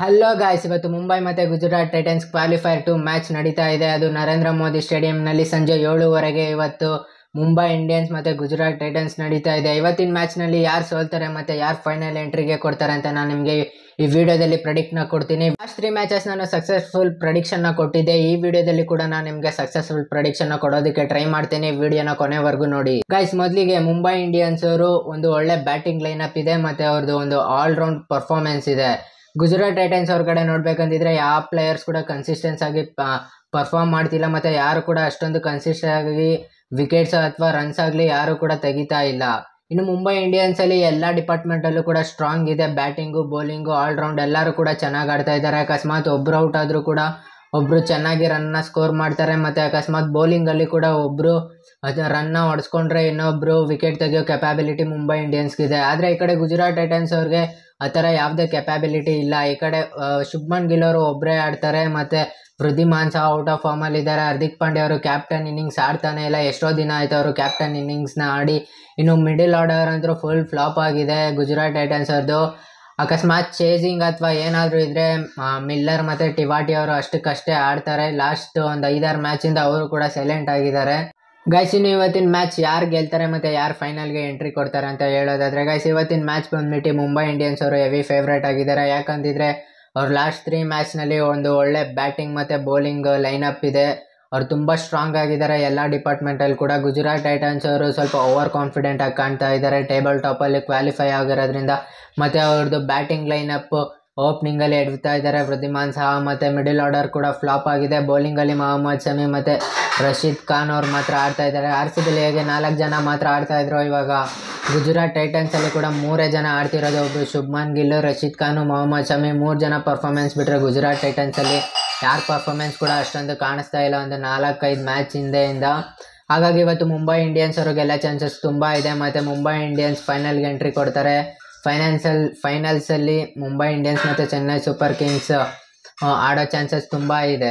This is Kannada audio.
ಹಲೋ ಗಾಯ್ಸ್ ಇವತ್ತು ಮುಂಬೈ ಮತ್ತೆ Gujarat Titans qualifier two match ನಡೀತಾ ಇದೆ. ಅದು ನರೇಂದ್ರ ಮೋದಿ ಸ್ಟೇಡಿಯಂನಲ್ಲಿ ಸಂಜೆ ಏಳುವರೆಗೆ ಇವತ್ತು ಮುಂಬೈ ಇಂಡಿಯನ್ಸ್ ಮತ್ತೆ ಗುಜರಾತ್ ಟೈಟನ್ಸ್ ನಡೀತಾ ಇದೆ. ಇವತ್ತಿನ ಮ್ಯಾಚ್ನಲ್ಲಿ ಯಾರು ಸೋಲ್ತಾರೆ ಮತ್ತೆ ಯಾರು ಫೈನಲ್ ಎಂಟ್ರಿಗೆ ಕೊಡ್ತಾರೆ ಅಂತ ನಾನು ನಿಮಗೆ ಈ ವಿಡಿಯೋದಲ್ಲಿ ಪ್ರಡಿಕ್ಟ್ನ ಕೊಡ್ತೀನಿ. ಲಾಸ್ಟ್ ತ್ರೀ ಮ್ಯಾಚಸ್ ನಾನು ಸಕ್ಸಸ್ಫುಲ್ ಪ್ರಡಿಕ್ಷನ್ನ ಕೊಟ್ಟಿದ್ದೆ. ಈ ವಿಡಿಯೋದಲ್ಲಿ ಕೂಡ ನಾನು ನಿಮಗೆ ಸಕ್ಸಸ್ಫುಲ್ ಪ್ರಡಿಕ್ಷನ್ನ ಕೊಡೋದಕ್ಕೆ ಟ್ರೈ ಮಾಡ್ತೀನಿ. ವಿಡಿಯೋನ ಕೊನೆವರೆಗೂ ನೋಡಿ. ಗೈಸ್ ಮೊದಲಿಗೆ ಮುಂಬೈ ಇಂಡಿಯನ್ಸ್ ಅವರು ಒಂದು ಒಳ್ಳೆ ಬ್ಯಾಟಿಂಗ್ ಲೈನಪ್ ಇದೆ ಮತ್ತೆ ಅವ್ರದ್ದು ಒಂದು ಆಲ್ರೌಂಡ್ ಪರ್ಫಾರ್ಮೆನ್ಸ್ ಇದೆ. ಗುಜರಾತ್ ಟೈಟನ್ಸ್ ಅವ್ರ ಕಡೆ ನೋಡ್ಬೇಕಂತಿದ್ರೆ ಯಾವ ಪ್ಲೇಯರ್ಸ್ ಕೂಡ ಕನ್ಸಿಸ್ಟೆನ್ಸ್ ಆಗಿ ಪರ್ಫಾರ್ಮ್ ಮಾಡ್ತಿಲ್ಲ ಮತ್ತೆ ಯಾರು ಕೂಡ ಅಷ್ಟೊಂದು ಕನ್ಸಿಸ್ಟೆಂಟ್ ಆಗಿ ವಿಕೆಟ್ಸ್ ಅಥವಾ ರನ್ಸ್ ಆಗಲಿ ಯಾರು ಕೂಡ ತೆಗಿತಾ ಇಲ್ಲ. ಇನ್ನು ಮುಂಬೈ ಇಂಡಿಯನ್ಸ್ ಅಲ್ಲಿ ಎಲ್ಲ ಡಿಪಾರ್ಟ್ಮೆಂಟ್ ಅಲ್ಲೂ ಕೂಡ ಸ್ಟ್ರಾಂಗ್ ಇದೆ. ಬ್ಯಾಟಿಂಗು ಬೌಲಿಂಗು ಆಲ್ರೌಂಡ್ ಎಲ್ಲರೂ ಕೂಡ ಚೆನ್ನಾಗಿ ಆಡ್ತಾ ಇದ್ದಾರೆ. ಅಕಸ್ಮಾತ್ ಒಬ್ರು ಔಟ್ ಆದ್ರೂ ಕೂಡ ಒಬ್ಬರು ಚೆನ್ನಾಗಿ ರನ್ನ ಸ್ಕೋರ್ ಮಾಡ್ತಾರೆ ಮತ್ತೆ ಅಕಸ್ಮಾತ್ ಬೌಲಿಂಗ್ ಅಲ್ಲಿ ಕೂಡ ಒಬ್ಬರು ರನ್ನ ಹೊಡೆಸ್ಕೊಂಡ್ರೆ ಇನ್ನೊಬ್ರು ವಿಕೆಟ್ ತೆಗೆಯೋ ಕೆಪಾಬಿಲಿಟಿ ಮುಂಬೈ ಇಂಡಿಯನ್ಸ್ಗಿದೆ ಆದರೆ ಈ ಕಡೆ ಗುಜರಾತ್ ಟೈಟನ್ಸ್ ಅವ್ರಿಗೆ ಆ ಥರ ಯಾವುದೇ ಕೆಪಾಬಿಲಿಟಿ ಇಲ್ಲ. ಈ ಕಡೆ ಶುಭ್ಮನ್ ಗಿಲ್ ಅವರು ಒಬ್ಬರೇ ಆಡ್ತಾರೆ, ಮತ್ತು ವೃದ್ಧಿಮಾನ್ ಸಹ ಔಟ್ ಆಫ್ ಫಾರ್ಮಲ್ಲಿದ್ದಾರೆ ಹಾರ್ದಿಕ್ ಪಾಂಡ್ಯ ಅವರು ಕ್ಯಾಪ್ಟನ್ ಇನ್ನಿಂಗ್ಸ್ ಆಡ್ತಾನೆ ಇಲ್ಲ. ಎಷ್ಟೋ ದಿನ ಆಯಿತು ಅವರು ಕ್ಯಾಪ್ಟನ್ ಇನ್ನಿಂಗ್ಸ್ನ ಆಡಿ. ಇನ್ನು ಮಿಡಿಲ್ ಆರ್ಡರ್ ಅಂತೂ ಫುಲ್ ಫ್ಲಾಪ್ ಆಗಿದೆ ಗುಜರಾತ್ ಟೈಟನ್ಸ್ ಅವ್ರದ್ದು ಅಕಸ್ಮಾತ್ ಚೇಸಿಂಗ್ ಅಥವಾ ಏನಾದರೂ ಇದ್ದರೆ ಮಿಲ್ಲರ್ ಮತ್ತು ಟಿವಾಟಿ ಅವರು ಅಷ್ಟಕ್ಕಷ್ಟೇ ಆಡ್ತಾರೆ. ಲಾಸ್ಟ್ ಒಂದು ಐದಾರು ಮ್ಯಾಚಿಂದ ಅವರು ಕೂಡ ಸೈಲೆಂಟ್ ಆಗಿದ್ದಾರೆ. ಗೈಸ್ ಇನ್ನು ಇವತ್ತಿನ ಮ್ಯಾಚ್ ಯಾರು ಗೆಲ್ತಾರೆ ಮತ್ತು ಯಾರು ಫೈನಲ್ಗೆ ಎಂಟ್ರಿ ಕೊಡ್ತಾರೆ ಅಂತ ಹೇಳೋದಾದ್ರೆ ಗೈಸ್ ಇವತ್ತಿನ ಮ್ಯಾಚ್ ಬಂದ್ಬಿಟ್ಟು ಮುಂಬೈ ಇಂಡಿಯನ್ಸ್ ಅವರು ಹೆವಿ ಫೇವ್ರೇಟ್ ಆಗಿದ್ದಾರೆ. ಯಾಕಂತಿದ್ರೆ, ಅವ್ರು ಲಾಸ್ಟ್ ತ್ರೀ ಮ್ಯಾಚ್ನಲ್ಲಿ ಒಂದು ಒಳ್ಳೆ ಬ್ಯಾಟಿಂಗ್ ಮತ್ತು ಬೌಲಿಂಗ್ ಲೈನಪ್ ಇದೆ. ಅವ್ರು ತುಂಬ ಸ್ಟ್ರಾಂಗ್ ಆಗಿದ್ದಾರೆ. ಎಲ್ಲ ಡಿಪಾರ್ಟ್ಮೆಂಟಲ್ಲಿ ಕೂಡ ಗುಜರಾತ್ ಟೈಟನ್ಸ್ ಅವರು ಸ್ವಲ್ಪ ಓವರ್ ಕಾನ್ಫಿಡೆಂಟ್ ಆಗಿ ಕಾಣ್ತಾ ಇದ್ದಾರೆ. ಟೇಬಲ್ ಟಾಪಲ್ಲಿ ಕ್ವಾಲಿಫೈ ಆಗಿರೋದ್ರಿಂದ, ಮತ್ತು ಅವ್ರದ್ದು ಬ್ಯಾಟಿಂಗ್ ಲೈನಪ್ ಓಪನಿಂಗಲ್ಲಿ ಎಡ್ತಾ ಇದ್ದಾರೆ. ವೃದ್ಧಿಮಾನ್ ಸಹ ಮತ್ತು ಮಿಡಿಲ್ ಆರ್ಡರ್ ಕೂಡ ಫ್ಲಾಪ್ ಆಗಿದೆ. ಬೌಲಿಂಗಲ್ಲಿ ಮೊಹಮ್ಮದ್ ಶಮಿ ಮತ್ತು ರಶೀದ್ ಖಾನ್ ಅವ್ರು ಮಾತ್ರ ಆಡ್ತಾ ಇದ್ದಾರೆ. ಆರ್ ಸಿ ಬಿಲಿ ಹೇಗೆ ನಾಲ್ಕು ಜನ ಮಾತ್ರ ಆಡ್ತಾ ಇದ್ರು ಇವಾಗ? ಗುಜರಾತ್ ಟೈಟನ್ಸಲ್ಲಿ ಕೂಡ ಮೂರೇ ಜನ ಆಡ್ತಿರೋದು ಒಬ್ಬರು ಶುಭ್ಮನ್ ಗಿಲ್, ರಶೀದ್ ಖಾನು, ಮೊಹಮ್ಮದ್ ಶಮಿ. ಮೂರು ಜನ ಪರ್ಫಾರ್ಮೆನ್ಸ್ ಬಿಟ್ಟರೆ ಗುಜರಾತ್ ಟೈಟನ್ಸಲ್ಲಿ ಯಾರ ಪರ್ಫಾರ್ಮೆನ್ಸ್ ಕೂಡ ಅಷ್ಟೊಂದು ಕಾಣಿಸ್ತಾ ಇಲ್ಲ. ಒಂದು ನಾಲ್ಕೈದು ಮ್ಯಾಚ್ ಹಿಂದೆಯಿಂದ. ಹಾಗಾಗಿ ಇವತ್ತು ಮುಂಬೈ ಇಂಡಿಯನ್ಸ್ ಅವ್ರಿಗೆಲ್ಲ ಚಾನ್ಸಸ್ ತುಂಬ ಇದೆ. ಮತ್ತು ಮುಂಬೈ ಇಂಡಿಯನ್ಸ್ ಫೈನಲ್ಗೆ ಎಂಟ್ರಿ ಕೊಡ್ತಾರೆ. ಫೈನಾನ್ಸಲ್ ಫೈನಲ್ಸಲ್ಲಿ ಮುಂಬೈ ಇಂಡಿಯನ್ಸ್ ಮತ್ತು ಚೆನ್ನೈ ಸೂಪರ್ ಕಿಂಗ್ಸ್ ಆಡೋ ಚಾನ್ಸಸ್ ತುಂಬ ಇದೆ.